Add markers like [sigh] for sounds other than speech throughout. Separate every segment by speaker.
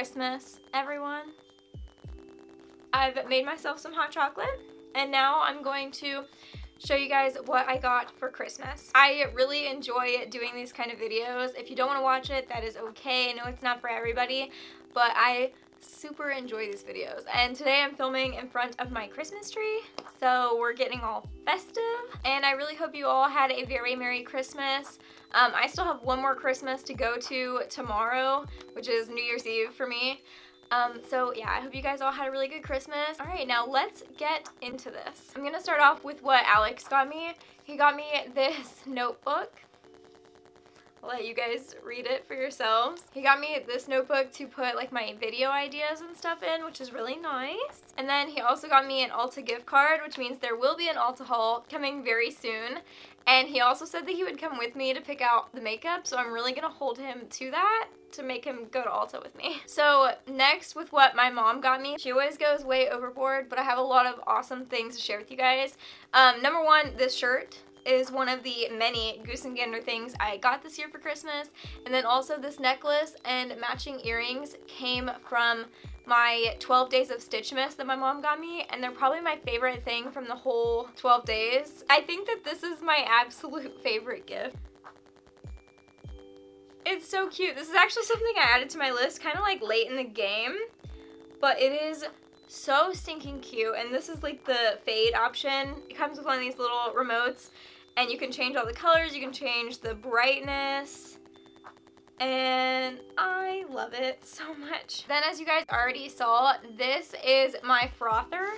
Speaker 1: Christmas, everyone. I've made myself some hot chocolate and now I'm going to show you guys what I got for Christmas. I really enjoy doing these kind of videos. If you don't want to watch it, that is okay. I know it's not for everybody, but I super enjoy these videos. And today I'm filming in front of my Christmas tree, so we're getting all festive. And I really hope you all had a very Merry Christmas. Um, I still have one more Christmas to go to tomorrow, which is New Year's Eve for me. Um, so yeah, I hope you guys all had a really good Christmas. All right, now let's get into this. I'm gonna start off with what Alex got me. He got me this notebook. Let you guys read it for yourselves. He got me this notebook to put like my video ideas and stuff in, which is really nice. And then he also got me an Ulta gift card, which means there will be an Ulta haul coming very soon. And he also said that he would come with me to pick out the makeup, so I'm really gonna hold him to that to make him go to Ulta with me. [laughs] So next with what my mom got me, she always goes way overboard, but I have a lot of awesome things to share with you guys. Um, number one, this shirt is one of the many Goose and Gander things I got this year for Christmas. And then also this necklace and matching earrings came from my 12 days of Stitchmas that my mom got me and they're probably my favorite thing from the whole 12 days. I think that this is my absolute [laughs] favorite gift. It's so cute. This is actually something I added to my list kind of like late in the game, but it is so stinking cute and this is like the fade option. It comes with one of these little remotes and you can change all the colors, you can change the brightness, and I love it so much. Then as you guys already saw, this is my frother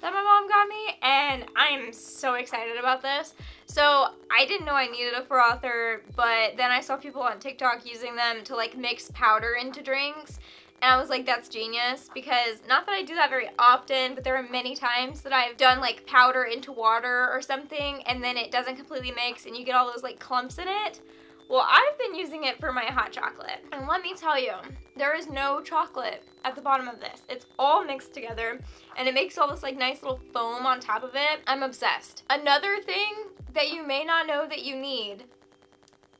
Speaker 1: that my mom got me and I am so excited about this. So I didn't know I needed a frother but then I saw people on TikTok using them to like mix powder into drinks and I was like, that's genius because not that I do that very often, but there are many times that I've done like powder into water or something and then it doesn't completely mix and you get all those like clumps in it. Well, I've been using it for my hot chocolate. And let me tell you, there is no chocolate at the bottom of this. It's all mixed together and it makes all this like nice little foam on top of it. I'm obsessed. Another thing that you may not know that you need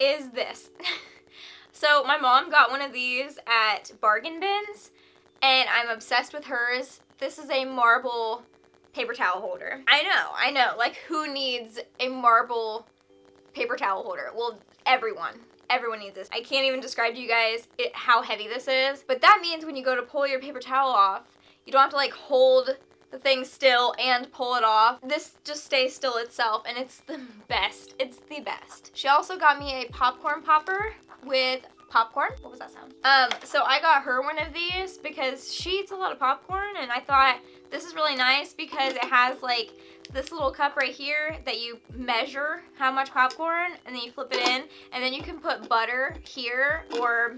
Speaker 1: is this. [laughs] So my mom got one of these at Bargain Bins and I'm obsessed with hers. This is a marble paper towel holder. I know, I know, like who needs a marble paper towel holder? Well, everyone. Everyone needs this. I can't even describe to you guys it, how heavy this is, but that means when you go to pull your paper towel off, you don't have to like hold the thing still and pull it off. This just stays still itself and it's the best. It's the best. She also got me a popcorn popper with popcorn. What was that sound? Um, so I got her one of these because she eats a lot of popcorn and I thought this is really nice because it has like this little cup right here that you measure how much popcorn and then you flip it in and then you can put butter here or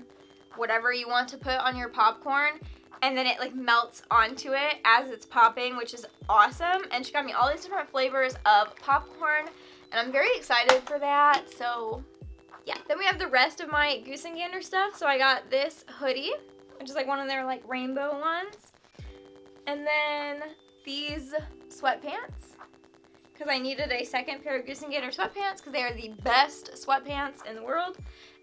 Speaker 1: whatever you want to put on your popcorn and then it like melts onto it as it's popping which is awesome and she got me all these different flavors of popcorn and I'm very excited for that so yeah. Then we have the rest of my Goose and Gander stuff. So I got this hoodie, which is like one of their like rainbow ones. And then these sweatpants because I needed a second pair of Goose and Gander sweatpants because they are the best sweatpants in the world.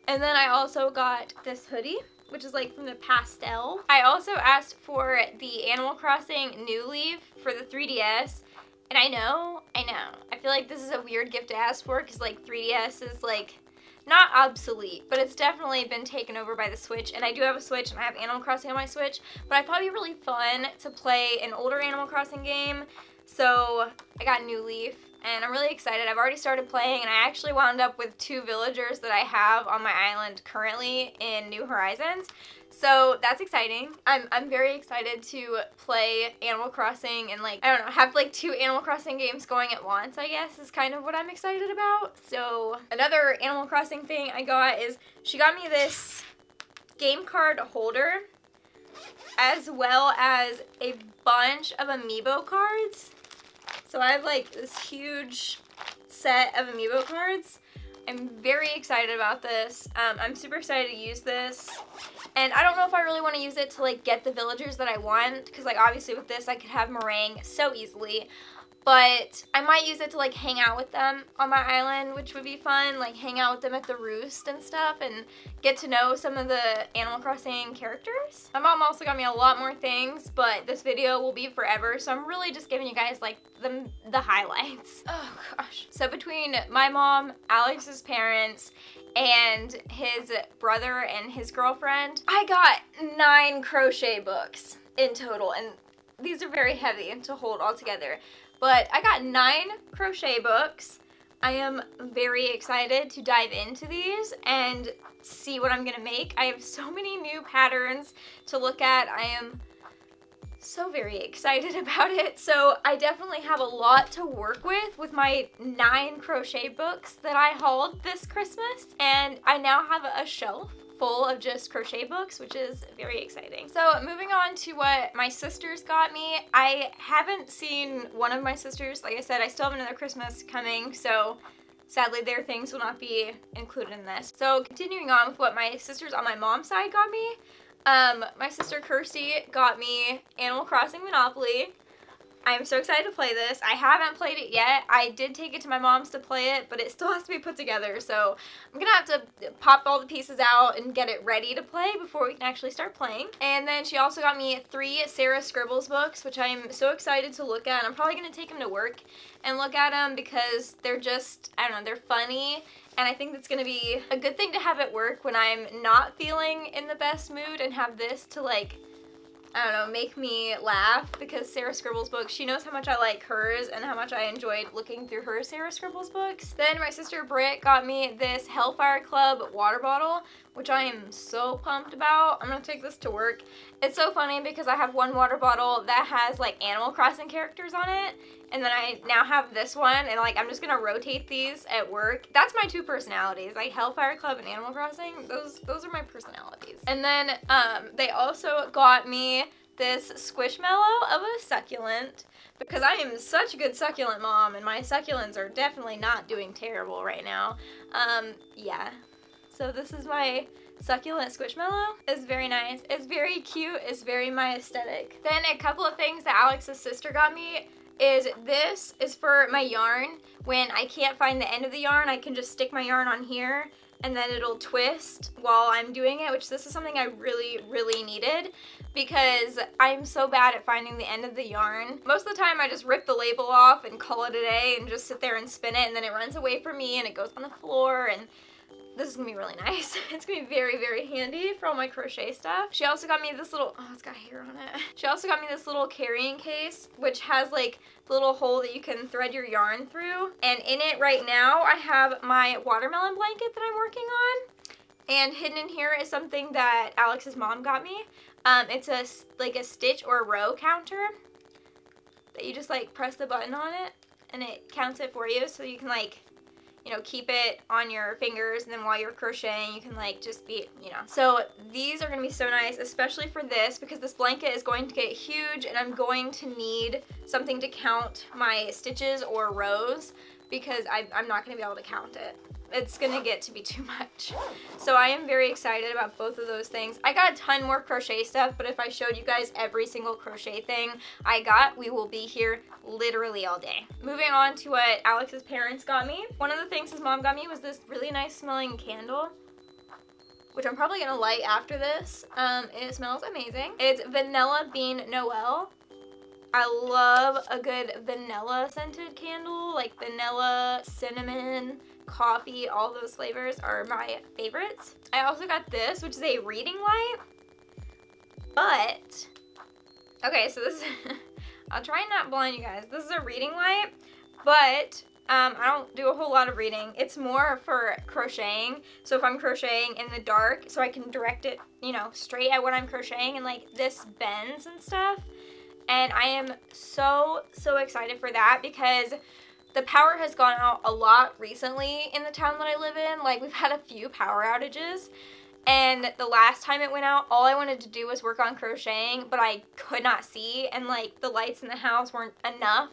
Speaker 1: And then I also got this hoodie which is like from the pastel. I also asked for the Animal Crossing New Leaf for the 3DS. And I know, I know, I feel like this is a weird gift to ask for because like 3DS is like not obsolete, but it's definitely been taken over by the Switch. And I do have a Switch and I have Animal Crossing on my Switch, but I thought it'd be really fun to play an older Animal Crossing game. So I got New Leaf and I'm really excited. I've already started playing and I actually wound up with two villagers that I have on my island currently in New Horizons. So that's exciting. I'm, I'm very excited to play Animal Crossing and like, I don't know, have like two Animal Crossing games going at once, I guess, is kind of what I'm excited about. So another Animal Crossing thing I got is she got me this game card holder as well as a bunch of amiibo cards. So I have like this huge set of amiibo cards. I'm very excited about this. Um, I'm super excited to use this. And I don't know if I really want to use it to like get the villagers that I want because like obviously with this I could have Merengue so easily. But I might use it to like hang out with them on my island, which would be fun. Like hang out with them at the roost and stuff and get to know some of the Animal Crossing characters. My mom also got me a lot more things, but this video will be forever, so I'm really just giving you guys like the, the highlights. [laughs] Oh gosh. So between my mom, Alex's parents, and his brother and his girlfriend, I got nine crochet books in total, and these are very heavy and to hold all together. But I got nine crochet books. I am very excited to dive into these and see what I'm gonna make. I have so many new patterns to look at. I am so very excited [laughs] about it. So I definitely have a lot to work with with my nine crochet books that I hauled this Christmas. And I now have a shelf full of just crochet books, which is very exciting. So moving on to what my sisters got me. I haven't seen one of my sisters. Like I said, I still have another Christmas coming, so sadly their things will not be included in this. So continuing on with what my sisters on my mom's side got me. Um, my sister Kirsty got me Animal Crossing Monopoly. I'm so excited to play this. I haven't played it yet. I did take it to my mom's to play it, but it still [laughs] has to be put together. So I'm gonna have to pop all the pieces out and get it ready to play before we can actually start playing. And then she also got me three Sarah Scribbles books, which I'm so excited to look at. I'm probably gonna take them to work and look at them because they're just, I don't know, they're funny and I think that's gonna be a good thing to have at work when I'm not feeling in the best mood and have this to like I don't know, make me laugh because Sarah Scribbles books, she knows how much I like hers and how much I enjoyed looking through her Sarah Scribbles books. Then my sister Britt got me this Hellfire Club water bottle, which I am so pumped about. I'm gonna take this to work. It's so funny because I have one water bottle that has like Animal Crossing characters on it and then I now have this one and like I'm just gonna rotate these at work. That's my two personalities, like Hellfire Club and Animal Crossing. Those those are my personalities. And then um, they also got me this Squishmallow of a succulent because I am such a good succulent mom and my succulents are definitely not doing terrible right now. Um, yeah. So this is my succulent squishmallow. It's very nice. It's very cute. It's very my aesthetic. Then a couple of things that Alex's sister got me is this is for my yarn. When I can't find the end of the yarn, I can just stick my yarn on here and then it'll twist while I'm doing it, which this is something I really, really needed because I'm so bad at finding the end of the yarn. Most of the time I just rip the label off and call it a day and just sit there and spin it and then it runs away from me and it goes on the floor and this is gonna be really nice. [laughs] It's gonna be very, very handy for all my crochet stuff. She also got me this little, oh, it's got hair on it. [laughs] She also got me this little carrying case, which has like the little hole that you can thread your yarn through. And in it right now, I have my watermelon blanket that I'm working on. And hidden in here is something that Alex's mom got me. Um, it's a like a stitch or a row counter that you just like press the button on it and it counts it for you so you can like you know, keep it on your fingers and then while you're crocheting you can like just be, you know. So these are to be so nice, especially for this because this blanket is going to get huge and I'm going to need something to count my stitches or rows because I, I'm not to be able to count it it's gonna get to be too much. So I am very excited about both of those things. I got a ton more crochet stuff, but if I showed you guys every single crochet thing I got, we will be here literally all day. Moving on to what Alex's parents got me. One of the things his mom got me was this really nice smelling candle which I'm probably gonna light after this. Um, it smells amazing. It's Vanilla Bean Noel. I love a good vanilla scented candle, like vanilla, cinnamon, coffee, all those flavors are my favorites. I also got this, which is a reading light. But, okay, so this [laughs] I'll try and not blind you guys. This is a reading light, but um, I don't do a whole lot of reading. It's more for crocheting. So if I'm crocheting in the dark, so I can direct it, you know, straight at what I'm crocheting and like this bends and stuff. And I am so, so excited for that because the power has gone out a lot recently in the town that I live in. Like we've had a few power outages and the last time it went out, all I wanted to do was work on crocheting, but I could not see and like the lights in the house weren't enough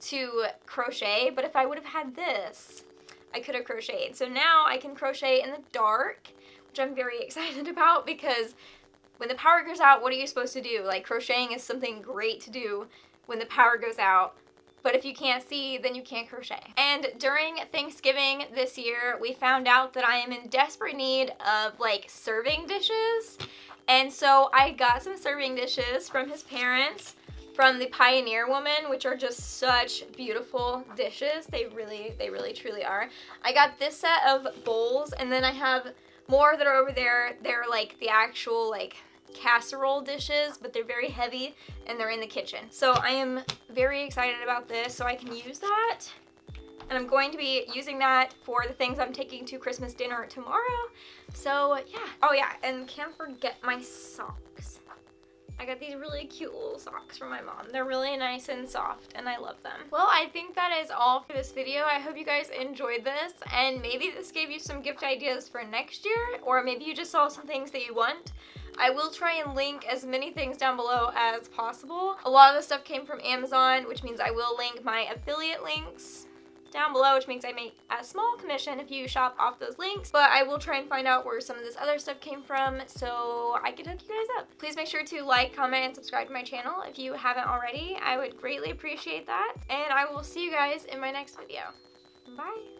Speaker 1: to crochet. But if I would have had this, I could have crocheted. So now I can crochet in the dark, which I'm very [laughs] excited about because when the power goes out, what are you supposed to do? Like crocheting is something great to do when the power goes out but if you can't see, then you can't crochet. And during Thanksgiving this year, we found out that I am in desperate need of like serving dishes. And so I got some serving dishes from his parents from the Pioneer Woman, which are just such beautiful dishes. They really, they really truly are. I got this set of bowls and then I have more that are over there. They're like the actual like casserole dishes, but they're very heavy and they're in the kitchen. So I am very excited about this so I can use that. And I'm going to be using that for the things I'm taking to Christmas dinner tomorrow. So yeah. Oh yeah, and can't forget my socks. I got these really cute little socks from my mom. They're really nice and soft and I love them. Well, I think that is all for this video. I hope you guys enjoyed this and maybe this gave you some gift ideas for next year or maybe you just saw some things that you want. I will try and link as many things down below as possible. A lot of the stuff came from Amazon, which means I will link my affiliate links down below, which means I make a small commission if you shop off those links. But I will try and find out where some of this other stuff came from so I can hook you guys up. Please make sure to like, comment, and subscribe to my channel if you haven't already. I would greatly appreciate that. And I will see you guys in my next video. Bye!